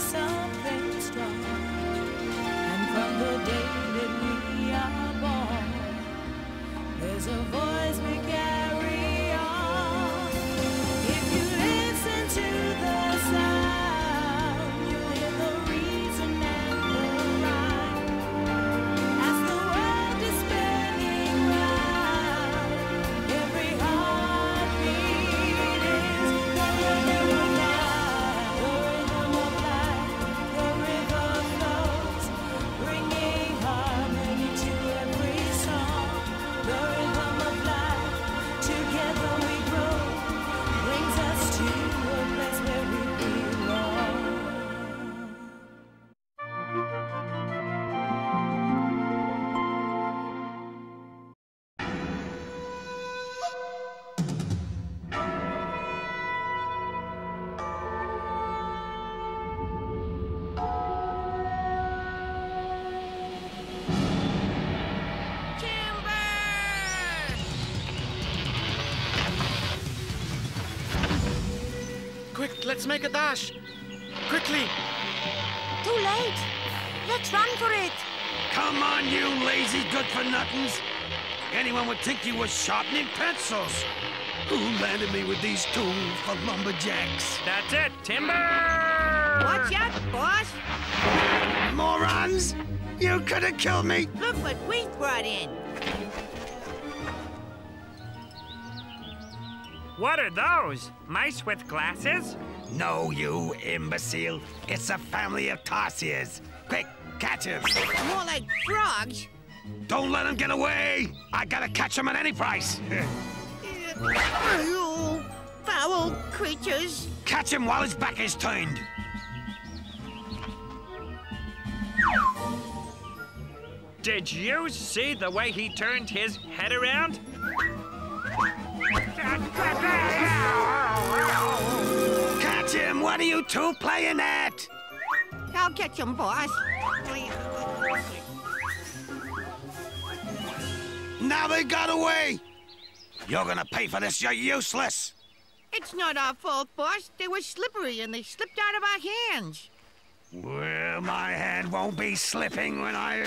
something let's make a dash. Quickly. Too late. Let's run for it. Come on, you lazy good-for-nothings! Anyone would think you were sharpening pencils. Who landed me with these tools for lumberjacks? That's it, timber! Watch out, boss. Morons! You could have killed me! Look what we brought in. What are those? Mice with glasses? No, you imbecile. It's a family of tarsiers. Quick, catch him. More like frogs. Don't let him get away. I gotta catch him at any price. You foul creatures. catch him while his back is turned. Did you see the way he turned his head around? Him! What are you two playing at? I'll catch him, boss. Now they got away! You're gonna pay for this, you're useless! It's not our fault, boss. They were slippery and they slipped out of our hands. Well, my hand won't be slipping when I...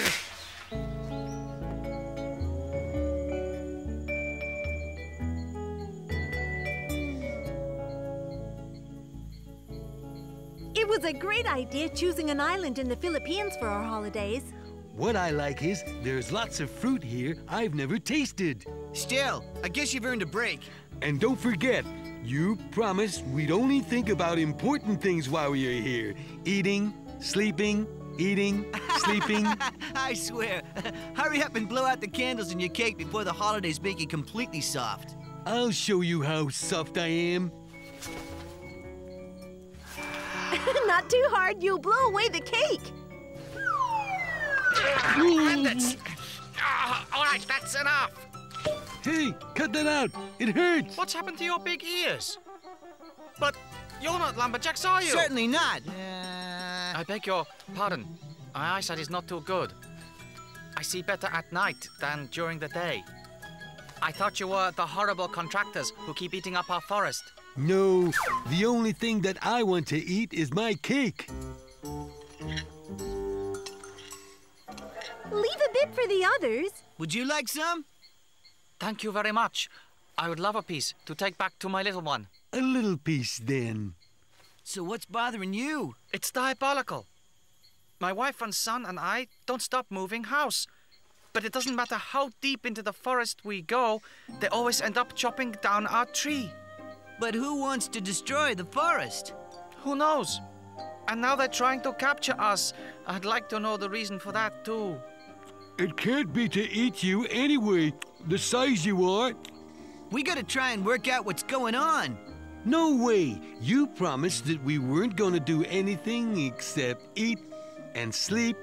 It was a great idea choosing an island in the Philippines for our holidays. What I like is there's lots of fruit here I've never tasted. Still, I guess you've earned a break. And don't forget, you promised we'd only think about important things while we are here eating, sleeping, eating, sleeping. I swear. Hurry up and blow out the candles in your cake before the holidays make you completely soft. I'll show you how soft I am. Not too hard, you'll blow away the cake. Bandits! Ah, all right, that's enough. Hey, cut that out. It hurts. What's happened to your big ears? But you're not lumberjacks, are you? Certainly not. Uh, I beg your pardon. My eyesight is not too good. I see better at night than during the day. I thought you were the horrible contractors who keep eating up our forest. No, the only thing that I want to eat is my cake. Leave a bit for the others. would you like some? Thank you very much. I would love a piece to take back to my little one. A little piece then. So what's bothering you? It's diabolical. My wife and son and I don't stop moving house. But it doesn't matter how deep into the forest we go, they always end up chopping down our tree. But who wants to destroy the forest? Who knows? And now they're trying to capture us. I'd like to know the reason for that, too. It can't be to eat you anyway, the size you are. We gotta try and work out what's going on. No way. You promised that we weren't going to do anything except eat and sleep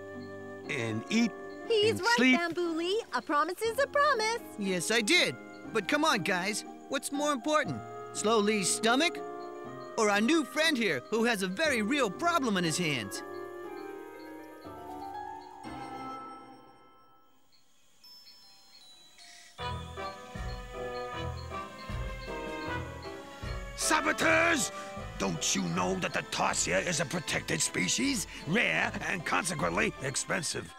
and eat He's and right, sleep. Bamboo Lee. A promise is a promise. Yes, I did. But come on, guys. What's more important? Slow Lee's stomach? Or our new friend here who has a very real problem in his hands? Saboteurs! Do Don't you know that the tarsier is a protected species? Rare and consequently expensive.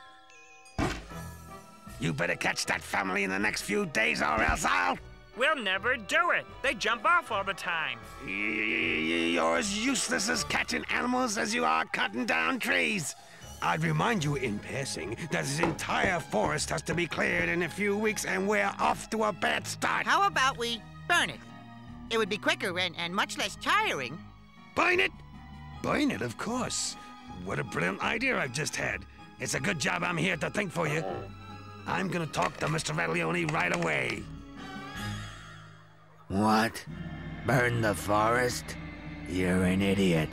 You better catch that family in the next few days or else I'll... We'll never do it. They jump off all the time. You're as useless as catching animals as you are cutting down trees. I'd remind you in passing that this entire forest has to be cleared in a few weeks and we're off to a bad start. How about we burn it? It would be quicker and, and much less tiring. Burn it? Burn it, of course. What a brilliant idea I've just had. It's a good job I'm here to think for you. I'm gonna talk to Mr. Raglione right away. What? Burn the forest? You're an idiot.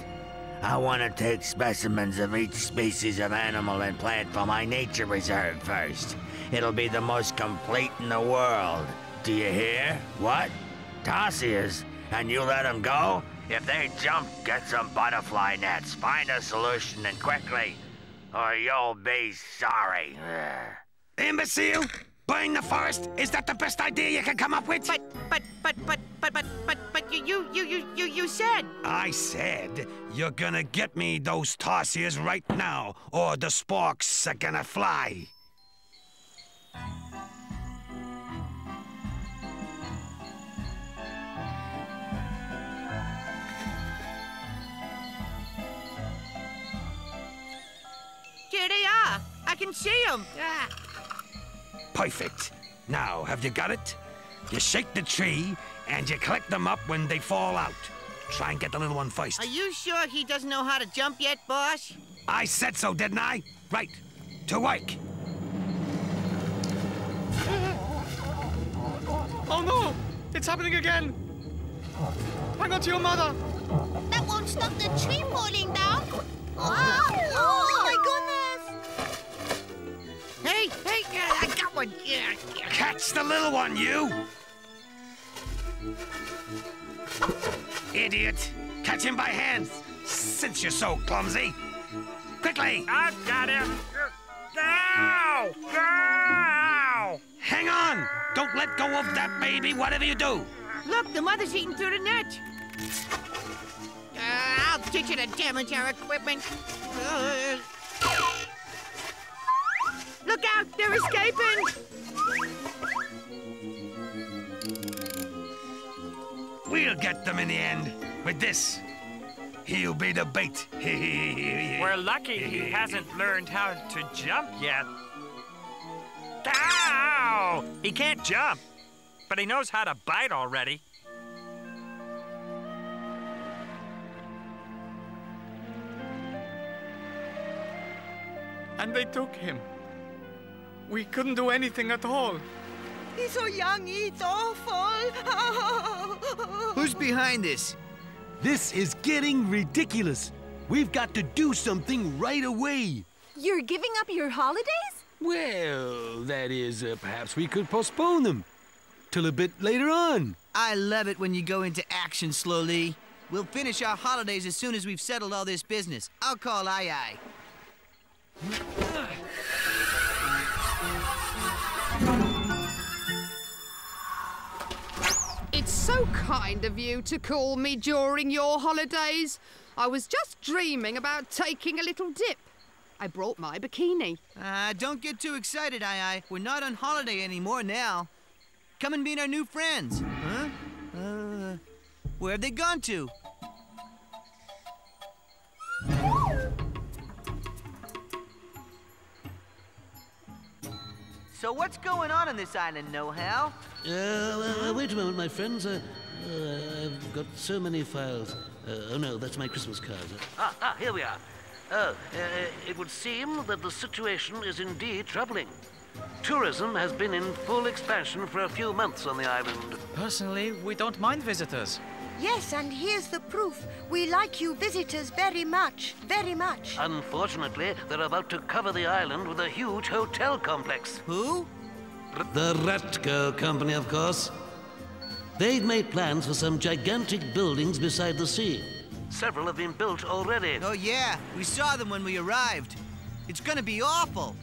I want to take specimens of each species of animal and plant for my nature reserve first. It'll be the most complete in the world. Do you hear? What? Tarsiers? And you let them go? If they jump, get some butterfly nets. Find a solution and quickly, or you'll be sorry. Imbecile! Burn the forest? Is that the best idea you can come up with? But but but but but but but but you you you you you, you said I said you're gonna get me those tarsiers right now, or the sparks are gonna fly. there they are. I can see them. Ah. Perfect. Now, have you got it? You shake the tree, and you collect them up when they fall out. Try and get the little one first. Are you sure he doesn't know how to jump yet, boss? I said so, didn't I? Right. To work. Oh no! It's happening again! Hang on to your mother! That won't stop the tree falling down. Oh, oh, oh my goodness! One. Yeah, yeah. Catch the little one, you! Idiot! Catch him by hand, since you're so clumsy. Quickly! I've got him. Ow! Ow! Hang on! Don't let go of that baby, whatever you do. Look, the mother's eating through the net. Uh, I'll teach you to damage our equipment. Uh, Look out, they're escaping. We'll get them in the end. With this, he'll be the bait. We're lucky he hasn't learned how to jump yet. Ow! He can't jump, but he knows how to bite already. And they took him. We couldn't do anything at all. He's so young, it's awful. Who's behind this? This is getting ridiculous. We've got to do something right away. You're giving up your holidays? Well, that is, uh, perhaps we could postpone them till a bit later on. I love it when you go into action slowly. We'll finish our holidays as soon as we've settled all this business. I'll call Aye Aye. So kind of you to call me during your holidays. I was just dreaming about taking a little dip. I brought my bikini. Uh, don't get too excited, Aye Aye. We're not on holiday anymore now. Come and meet our new friends. Huh? Uh, where have they gone to? So what's going on on this island, Know-How? Uh, uh, wait a moment, my friends. Uh, uh, I've got so many files. Uh, oh no, that's my Christmas card. Ah, ah, here we are. Oh, uh, it would seem that the situation is indeed troubling. Tourism has been in full expansion for a few months on the island. Personally, we don't mind visitors. Yes, and here's the proof. We like you visitors very much, very much. Unfortunately, they're about to cover the island with a huge hotel complex. Who? The Ratco Company, of course. They've made plans for some gigantic buildings beside the sea. Several have been built already. Oh, yeah. We saw them when we arrived. It's gonna be awful.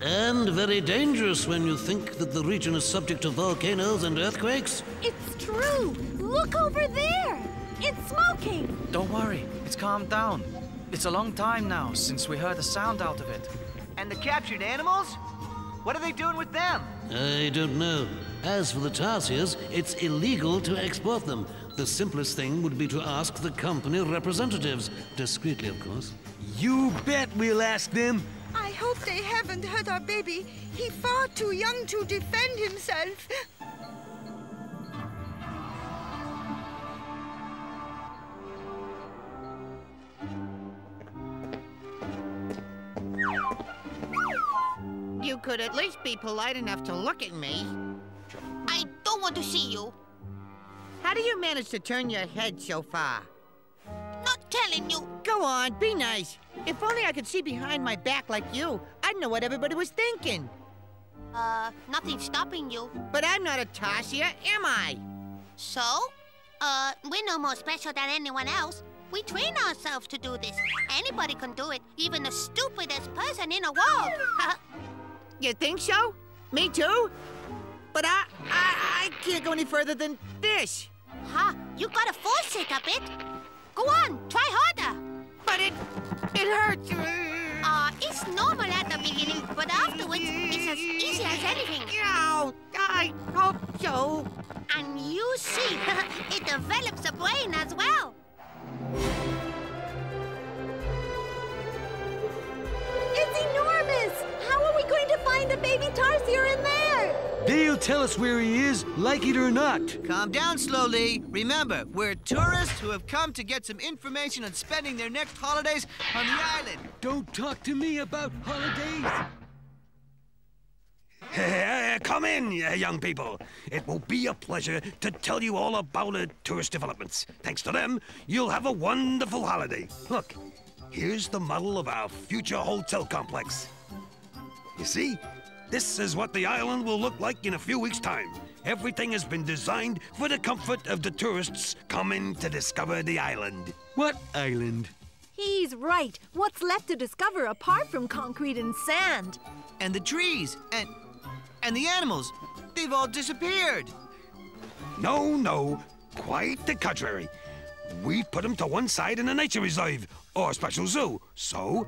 And very dangerous when you think that the region is subject to volcanoes and earthquakes. It's true. Look over there. It's smoking! Don't worry, it's calmed down. It's a long time now since we heard a sound out of it. And the captured animals? What are they doing with them? I don't know. As for the tarsiers, it's illegal to export them. The simplest thing would be to ask the company representatives. Discreetly, of course. You bet we'll ask them. I hope they haven't hurt our baby. He's far too young to defend himself. You could at least be polite enough to look at me. I don't want to see you. How do you manage to turn your head so far? Not telling you. Go on, be nice. If only I could see behind my back like you, I'd know what everybody was thinking. Uh, nothing's stopping you. But I'm not a Tarsier, am I? So? Uh, we're no more special than anyone else. We train ourselves to do this. Anybody can do it, even the stupidest person in the world. You think so? Me too? But I, I, I can't go any further than this. huh? You gotta force it a bit. Go on, try harder. But it, it hurts. Uh, it's normal at the beginning, but afterwards, it's as easy as anything. Ow, I hope so. And you see, it develops a brain as well. Find a baby tarsier in there? They'll tell us where he is, like it or not. Calm down Slow Lee. Remember, we're tourists who have come to get some information on spending their next holidays on the island. Don't talk to me about holidays. Come in, uh, young people. It will be a pleasure to tell you all about uh, tourist developments. Thanks to them, you'll have a wonderful holiday. Look, here's the model of our future hotel complex. You see, this is what the island will look like in a few weeks' time. Everything has been designed for the comfort of the tourists coming to discover the island. What island? He's right. What's left to discover apart from concrete and sand? And the trees, and and the animals. They've all disappeared. No, no, quite the contrary. We've put them to one side in a nature reserve or a special zoo, so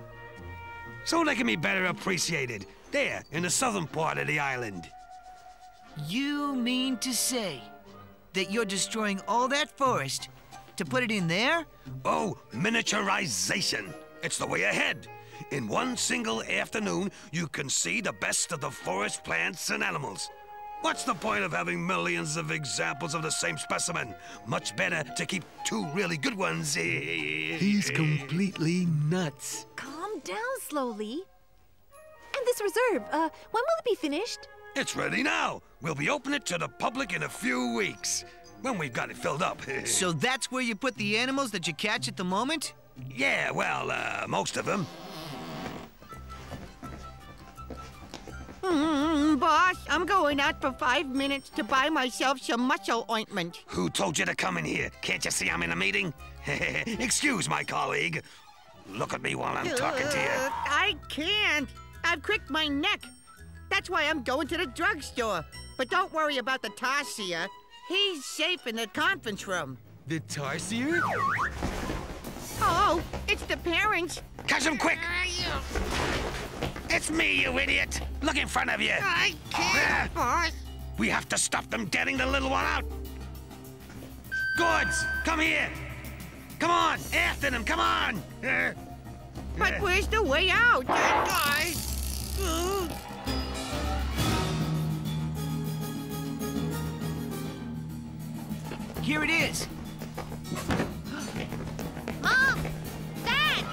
so they can be better appreciated there in the southern part of the island. You mean to say that you're destroying all that forest to put it in there? Oh, miniaturization. It's the way ahead. In one single afternoon, you can see the best of the forest plants and animals. What's the point of having millions of examples of the same specimen? Much better to keep two really good ones. He's completely nuts. Calm down Slow Lee. And this reserve, uh, when will it be finished? It's ready now. We'll be opening it to the public in a few weeks. When we've got it filled up. So that's where you put the animals that you catch at the moment? yeah, well, uh, most of them. Mm, boss, I'm going out for five minutes to buy myself some muscle ointment. Who told you to come in here? Can't you see I'm in a meeting? Excuse my colleague. Look at me while I'm talking to Uh, you. I can't. I've cricked my neck. That's why I'm going to the drugstore. But don't worry about the Tarsier. He's safe in the conference room. The Tarsier? Oh, it's the parents. Catch him quick! It's me, you idiot! Look in front of you! I can't, ah. boss. We have to stop them getting the little one out! Goods, come here! Come on, after them, come on! But ah. where's the way out? I... Here it is. Mom! Dad!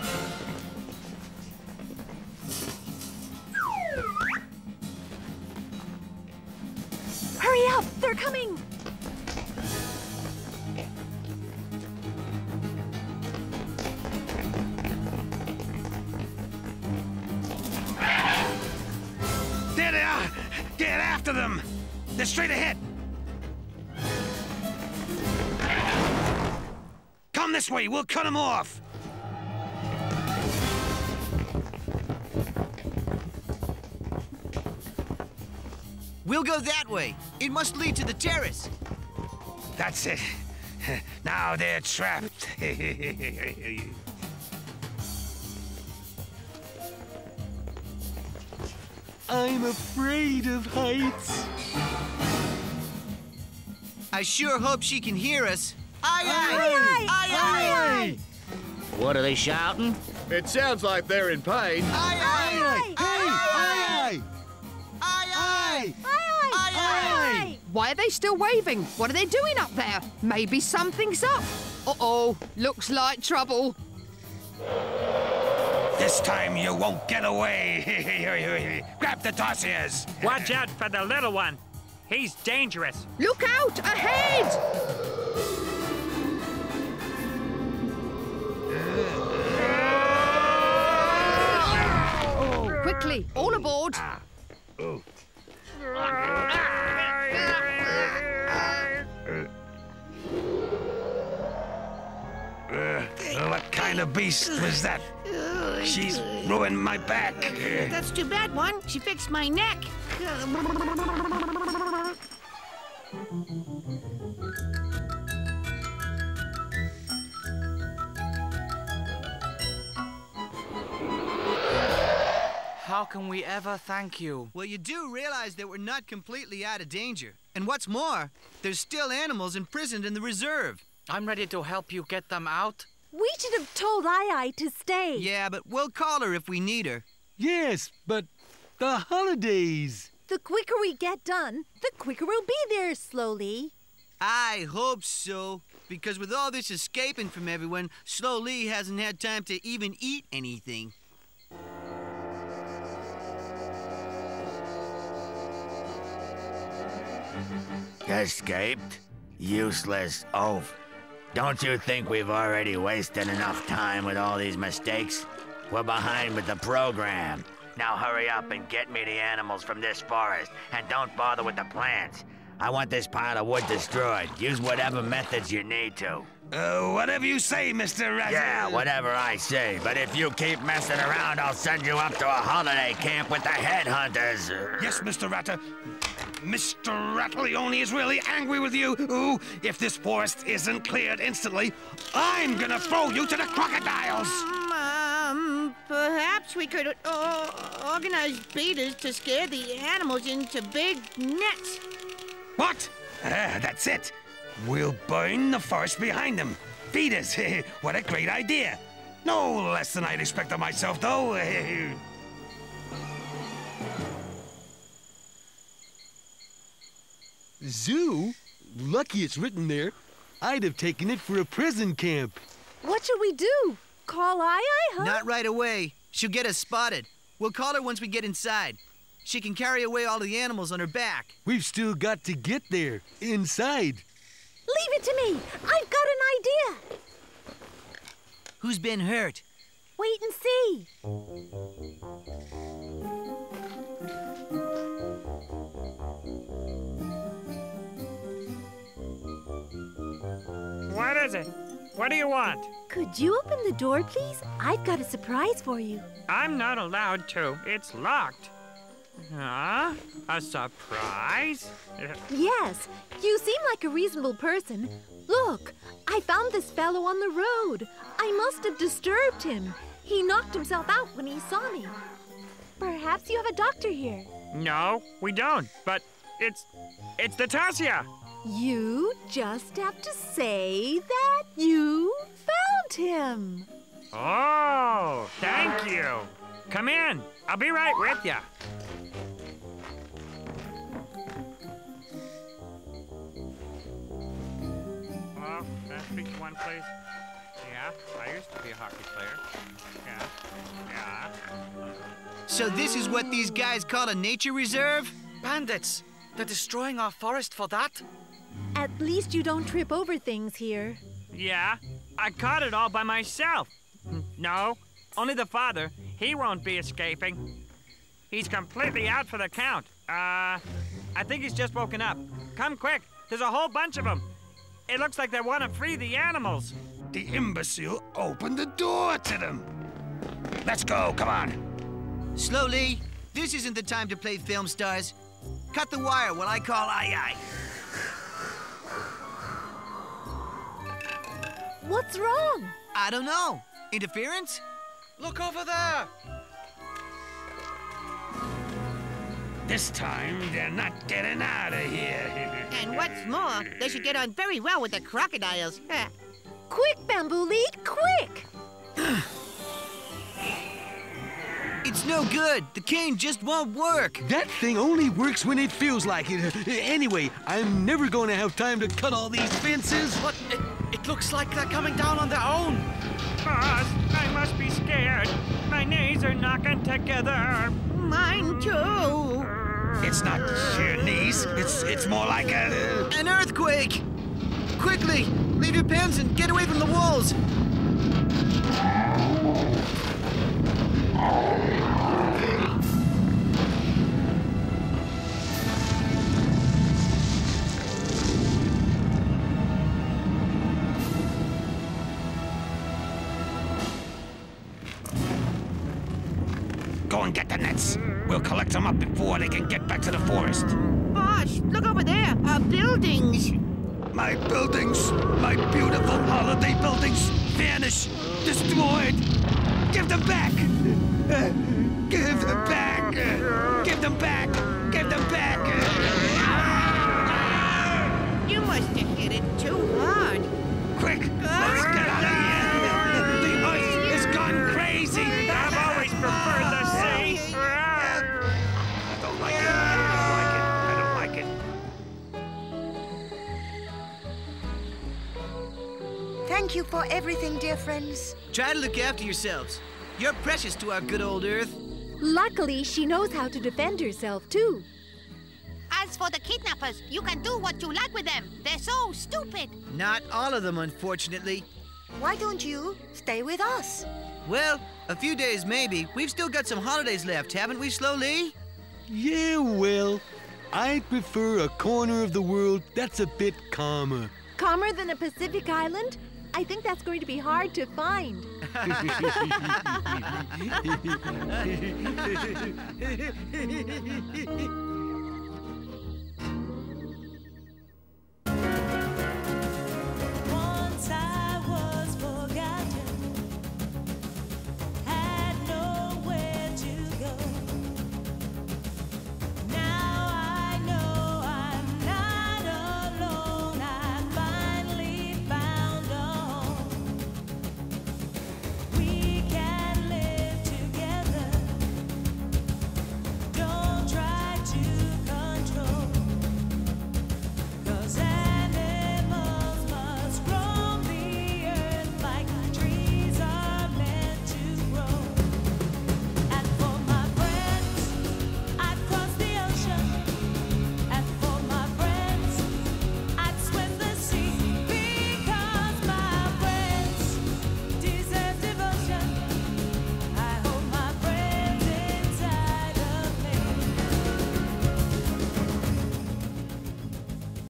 Hurry up! They're coming! After them! They're straight ahead! Come this way, we'll cut them off! We'll go that way. It must lead to the terrace. That's it. now they're trapped. I'm afraid of heights. I sure hope she can hear us. Aye, Aye, aye! Aye, aye! What are they shouting? It sounds like they're in pain. Aye, aye! Aye, Aye, Aye, aye! aye, aye, aye. Why are they still waving? What are they doing up there? Maybe something's up. Uh-oh, looks like trouble. This time you won't get away. Grab the dossiers. Watch out for the little one. He's dangerous. Look out, ahead! Quickly, all aboard. Uh, what kind of beast was that? She's ruined my back. That's too bad, one. She fixed my neck. How can we ever thank you? Well, you do realize that we're not completely out of danger. And what's more, there's still animals imprisoned in the reserve. I'm ready to help you get them out. We should have told Ai Ai to stay. Yeah, but we'll call her if we need her. Yes, but the holidays. The quicker we get done, the quicker we'll be there slowly. I hope so. Because with all this escaping from everyone, Slow Lee hasn't had time to even eat anything. Escaped? Useless oaf. Don't you think we've already wasted enough time with all these mistakes? We're behind with the program. Now hurry up and get me the animals from this forest, and don't bother with the plants. I want this pile of wood destroyed. Use whatever methods you need to. Uh, whatever you say, Mr. Razzie. Yeah, whatever I say. But if you keep messing around, I'll send you up to a holiday camp with the headhunters. Yes, Mr. Ratter. Mr. Rattleone is really angry with you. Ooh, if this forest isn't cleared instantly, I'm gonna throw you to the crocodiles. Um, perhaps we could uh, organize beaters to scare the animals into big nets. What? Ah, that's it. We'll burn the forest behind them. Beaters, what a great idea. No less than I'd expect of myself, though. Zoo? Lucky it's written there. I'd have taken it for a prison camp. What should we do? Call Ai Ai, huh? Not right away. She'll get us spotted. We'll call her once we get inside. She can carry away all the animals on her back. We've still got to get there, inside. Leave it to me. I've got an idea. Who's been hurt? Wait and see. Is it? What do you want? Could you open the door, please? I've got a surprise for you. I'm not allowed to. It's locked. Huh? A surprise? Yes, you seem like a reasonable person. Look, I found this fellow on the road. I must have disturbed him. He knocked himself out when he saw me. Perhaps you have a doctor here. No, we don't. But it's it's the Tarsier. You just have to say that you found him. Oh, thank you. Come in. I'll be right with you. Oh, can I speak to one, please? Yeah, I used to be a hockey player. Yeah, yeah. So this is what these guys call a nature reserve? Bandits! They're destroying our forest for that? At least you don't trip over things here. Yeah, I caught it all by myself. No, only the father. He won't be escaping. He's completely out for the count. Uh, I think he's just woken up. Come quick, there's a whole bunch of them. It looks like they want to free the animals. The imbecile opened the door to them. Let's go, come on. Slowly. This isn't the time to play film stars. Cut the wire while I call Ai Ai. What's wrong? I don't know. Interference? Look over there! This time, they're not getting out of here. And what's more, they should get on very well with the crocodiles. Quick, Bamboo Lee, quick! It's no good. The cane just won't work. That thing only works when it feels like it. Anyway, I'm never going to have time to cut all these fences. What? It, it looks like they're coming down on their own. Boss, I must be scared. My knees are knocking together. mine mm. too. It's not your knees. It's it's more like a. Uh, An earthquake! Quickly, leave your pens and get away from the walls. Go and get the nets. We'll collect them up before they can get back to the forest. Boss, look over there. Our buildings. My buildings, my beautiful holiday buildings, vanish, destroyed. Give them back. Give them back. Give them back. Give them back. You must have hit it too hard. Quick, let's ah. get out of here. The earth has gone crazy. I've always preferred the sea. I don't like it. I don't like it. I don't like it. Thank you for everything, dear friends. Try to look after yourselves. You're precious to our good old Earth. Luckily, she knows how to defend herself, too. As for the kidnappers, you can do what you like with them. They're so stupid. Not all of them, unfortunately. Why don't you stay with us? Well, a few days maybe. We've still got some holidays left, haven't we, Slow Lee? Yeah, well, I prefer a corner of the world that's a bit calmer. Calmer than a Pacific island? I think that's going to be hard to find.